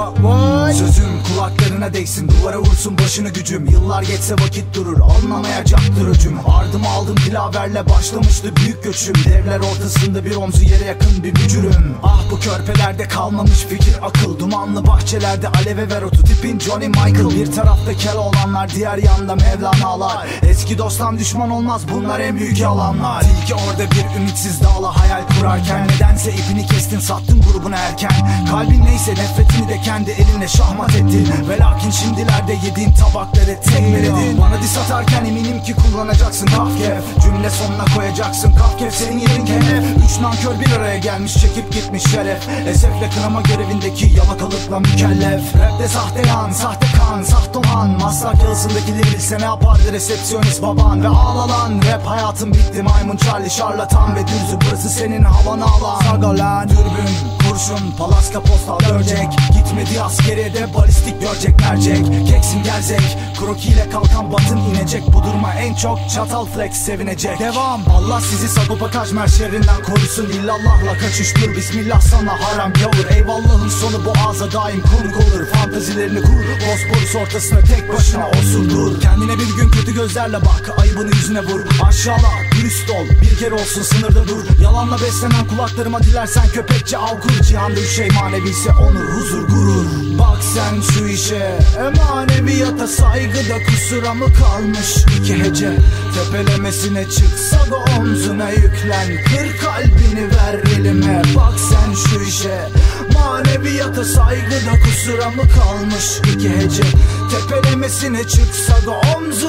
boy. Boy. Kulaklarına değsin Duvara vursun başını gücüm. Yıllar geçse vakit durur Anlamayacaktır öcüm Ardım aldım dilaverle başlamıştı büyük göçüm. Devler ortasında bir omzu yere yakın bir bücürüm. Ah bu körpelerde kalmamış fikir akıl. Dumanlı bahçelerde aleve ver otu. Tipin Johnny Michael. Bir tarafta kel olanlar diğer yanda Mevlana'lar. Eski dosttan düşman olmaz bunlar en büyük yalanlar. Tilki orada bir ümitsiz dağla hayal kurarken. Nedense ipini kestin sattın grubuna erken. Kalbin neyse nefretini de kendi elinle şahmat ettin Ve lakin şimdilerde yediğin tabakları tekmeledin Bana dis atarken eminim ki kullanacaksın kafkef Cümle sonuna koyacaksın kafkef senin yerin kenef Üç nankör bir araya gelmiş çekip gitmiş şeref. Esefle kınama görevindeki yalakalıkla mükellef. Rapte sahte yan, sahte kan, sahte olan Maslak yazısındakileri bilse ne yapardı resepsiyonist baban? Ve ağla lan rap hayatım bitti. Maymun Charlie şarlatan ve düzü Burası senin havanı alan. Saga lan dürbün, kurşun, palaska postal görecek. Gitmedi askeriye de balistik görecek mercek. Keksin gerzek, krokiyle kalkan batın inecek. Bu duruma en çok çatal flex sevinecek. Devam. Allah sizi Sagopa Kajmer şerrinden korusun. İllallahla kaçıştır Bismillah sana haram gavur Eyvallahın sonu boğaza daim konuk olur. Fantazilerini kur. Bosporus ortasına tek başına osurdur Kendine bir gün kötü gözlerle bak. Ayıbını yüzüne vur. Aşağıla dürüst ol Bir kere olsun sınırda dur. Yalanla beslenen kulaklarıma dilersen köpekçe av kur Cihanda üç şey maneviyse onur huzur gurur. Bak sen şu işe Emaneviyata saygıda kusura mı kalmış? İki hece Tepelemesine çıksa da omzuna yüklen. Kır kalbini ver elime. Bak sen şu işe Maneviyata saygıda kusura mı kalmış? İki hece Tepelemesine çıksa da omzuna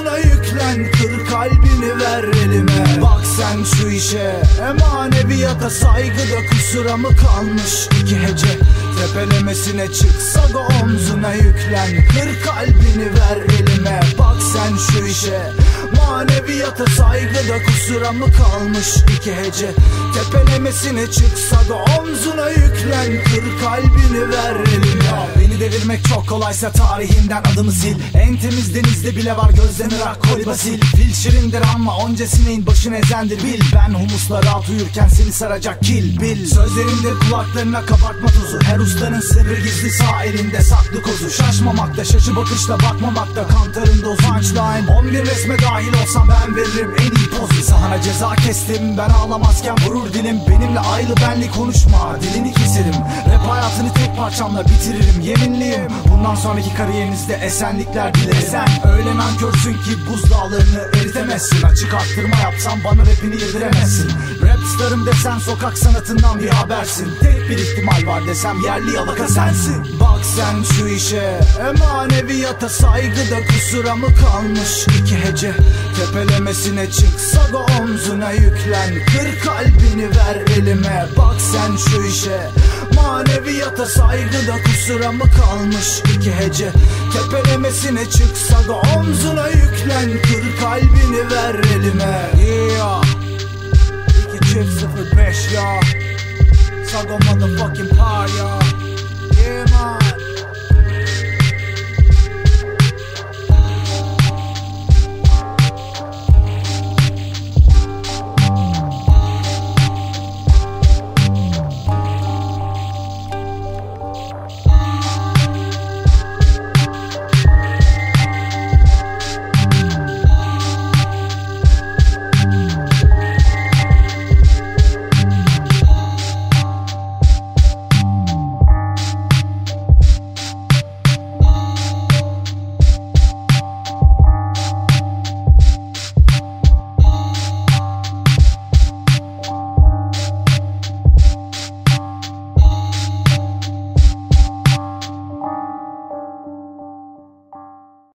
Emaneviyata saygıda kusura mı kalmış? İki hece Tepelemesine çıksa da omzuna yüklen. Kır kalbini ver elime Bak sen şu işe Maneviyata saygıda kusura mı kalmış iki hece. Tepelemesine çıksa da omzuna yüklen Kır kalbini ver elime Beni devirmek çok kolaysa tarihinden adımı sil. En temiz denizde bile var gözden ırak koli basil. Fil şirindir ama onca sineğin başını ezendir bil. Ben humusla rahat uyurken seni saracak kil bil. Sözlerimdir kulaklarına kabartma tozu Her ustanın sırrı gizli sağ elinde saklı kozu. Şaşmamakta şaşı bakışla bakmamakta Kantarın dozu punchline 11 resme dahil olsam ben veririm en iyi pozu. Sahana ceza kestim ben ağlamazken vurur dilim. Benimle aylı benli konuşma dilini keserim. Rap hayatını tek parçamla bitiririm yeminliyim. Bundan sonraki kariyerinizde esenlikler dilerim Sen öyle nankörsün ki buzdağlarını eritemezsin. Açık arttırma yapsam bana rapini yediremezsin. Rap starım desen sokak sanatından bir habersin. Tek bir ihtimal var desem yerli yalaka sensin sen şu işe emaneviyata saygıda kusura mı kalmış iki hece? Tepelemesine çıksa da omzuna yüklen Kır kalbini ver elime. Bak sen şu işe Maneviyata saygıda kusura mı kalmış iki hece? Tepelemesine çıksa da omzuna yüklen Kır kalbini ver elime. Yeah. İki çift sıfır beş ya. Sago motherfucking power ya Yeah man